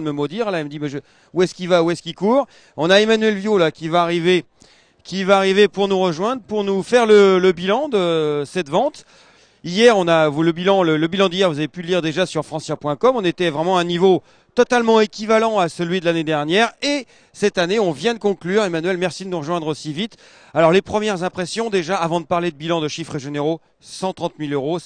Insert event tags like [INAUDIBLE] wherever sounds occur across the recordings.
de me maudire. Là, il me dit, je, où est-ce qu'il va, où est-ce qu'il court? On a Emmanuel Vio là qui va arriver, qui va arriver pour nous rejoindre, pour nous faire le, le bilan de cette vente. Hier, on a vous le bilan, le, le bilan d'hier, vous avez pu le lire déjà sur francia.com. On était vraiment à un niveau totalement équivalent à celui de l'année dernière. Et cette année, on vient de conclure. Emmanuel, merci de nous rejoindre aussi vite. Alors, les premières impressions, déjà, avant de parler de bilan de chiffres généraux, 130 000 euros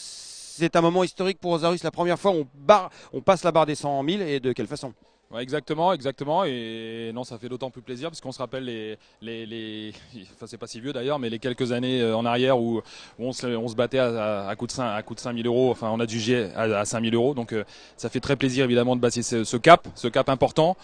c'est un moment historique pour Ozarus. La première fois, on, barre, on passe la barre des 100 000 et de quelle façon? Exactement, exactement. Et non, ça fait d'autant plus plaisir parce qu'on se rappelle les, enfin c'est pas si vieux d'ailleurs, mais les quelques années euh, en arrière où, on, se, on, se, battait à, à, coup de 5, à coup de 5 000 euros. Enfin, on a dû gérer à, à 5 000 euros. Donc, euh, ça fait très plaisir évidemment de passer ce cap, ce cap important.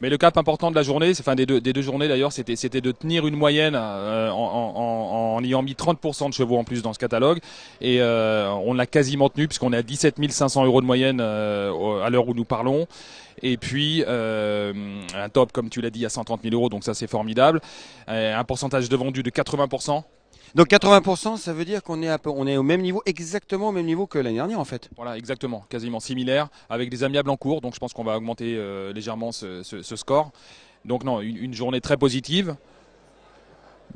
Mais le cap important de la journée, enfin des deux, des journées d'ailleurs, c'était, de tenir une moyenne euh, en, en, ayant mis 30% de chevaux en plus dans ce catalogue. Et euh, on l'a quasiment tenu puisqu'on est à 17 500 euros de moyenne euh, à l'heure où nous parlons. Et puis un top, comme tu l'as dit, à 130 000 euros, donc ça c'est formidable. un pourcentage de vendu de 80%. Donc 80%, ça veut dire qu'on est, on est au même niveau, exactement au même niveau que l'année dernière en fait. Voilà, exactement, quasiment similaire, avec des amiables en cours, donc je pense qu'on va augmenter euh, légèrement ce, score. Donc non, une journée très positive.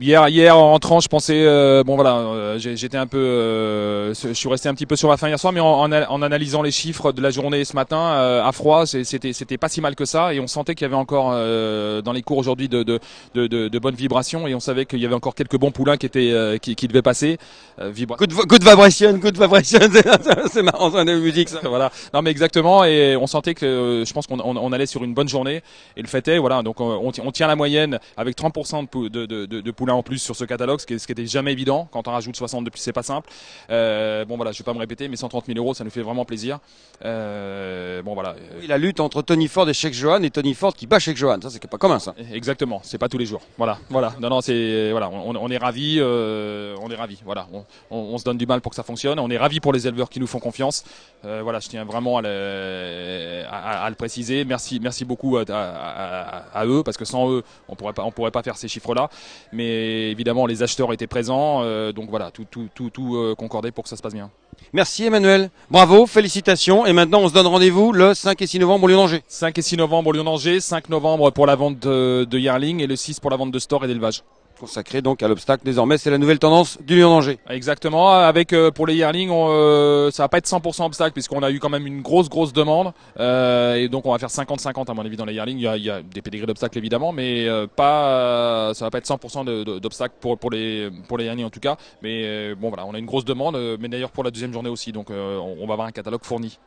Hier, hier en rentrant, je pensais, euh, bon voilà, euh, j'étais un peu, euh, je suis resté un petit peu sur ma fin hier soir, mais en, en, en analysant les chiffres de la journée ce matin euh, à froid, c'était, c'était pas si mal que ça, et on sentait qu'il y avait encore euh, dans les cours aujourd'hui de, de, de, de, bonnes vibrations, et on savait qu'il y avait encore quelques bons poulains qui étaient, qui, qui devaient passer. Vibra good, good vibration, good vibration, [LAUGHS] c'est marrant, c'est de musique ça. voilà, non mais exactement, et on sentait que, je pense qu'on on, allait sur une bonne journée, et le fait est, voilà, donc on, on tient la moyenne avec 30% de, de, de, de poulains en plus sur ce catalogue, ce qui, ce était jamais évident. Quand on rajoute 60 depuis, c'est pas simple. Euh, bon voilà, je vais pas me répéter, mais 130 000 euros, ça nous fait vraiment plaisir. Euh, bon voilà. Oui, la lutte entre Tony Ford et Sheikh Johan et Tony Ford qui bat Sheikh Johan, ça c'est pas commun ça. Exactement, c'est pas tous les jours. Voilà, voilà. Non non, c'est voilà, on, on, est ravis, euh, on est ravis. Voilà, on, on, se donne du mal pour que ça fonctionne. On est ravis pour les éleveurs qui nous font confiance. Euh, voilà, je tiens vraiment à le, à, à le préciser. Merci, merci beaucoup à, à, eux parce que sans eux, on pourrait pas, on pourrait pas faire ces chiffres-là. Mais évidemment les acheteurs étaient présents, euh, donc voilà, tout, tout, tout, tout euh, concordait pour que ça se passe bien. Merci Emmanuel, bravo, félicitations. Et maintenant on se donne rendez-vous le 5 et 6 novembre au Lyon-Angers. 5 et 6 novembre au Lyon-Angers, 5 novembre pour la vente de, de Yearling et le 6 pour la vente de store et d'élevage consacré donc à l'obstacle désormais. C'est la nouvelle tendance du Lyon d'Angers. Exactement. Avec euh, pour les yearlings, euh, ça va pas être 100% obstacle puisqu'on a eu quand même une grosse grosse demande euh, et donc on va faire 50-50 à mon avis dans les yearlings. Il y a, des pédigrés d'obstacles évidemment, mais pas ça va pas être 100% d'obstacles pour pour les pour les yearlings en tout cas. Mais bon voilà, on a une grosse demande, mais d'ailleurs pour la deuxième journée aussi, donc on, on va avoir un catalogue fourni.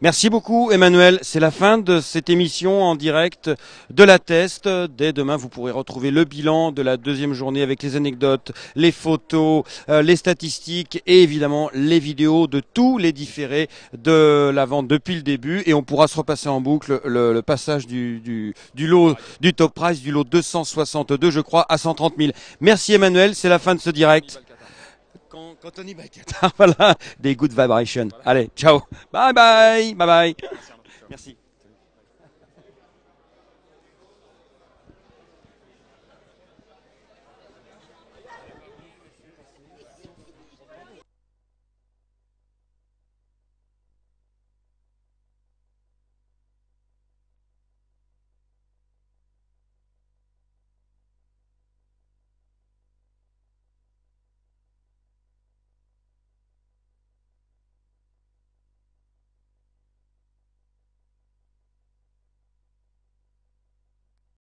Merci beaucoup Emmanuel. C'est la fin de cette émission en direct de la Test. Dès demain, vous pourrez retrouver le bilan de la deuxième journée avec les anecdotes, les photos, euh, les statistiques et évidemment les vidéos de tous les différés de la vente depuis le début. Et on pourra se repasser en boucle le, passage du, du, du, lot du top price, du lot 262, je crois, à 130 000. Merci Emmanuel. C'est la fin de ce direct quand, quand Tony [LAUGHS] voilà, des good vibrations. Voilà. Allez, ciao. Bye bye. Bye bye. Merci.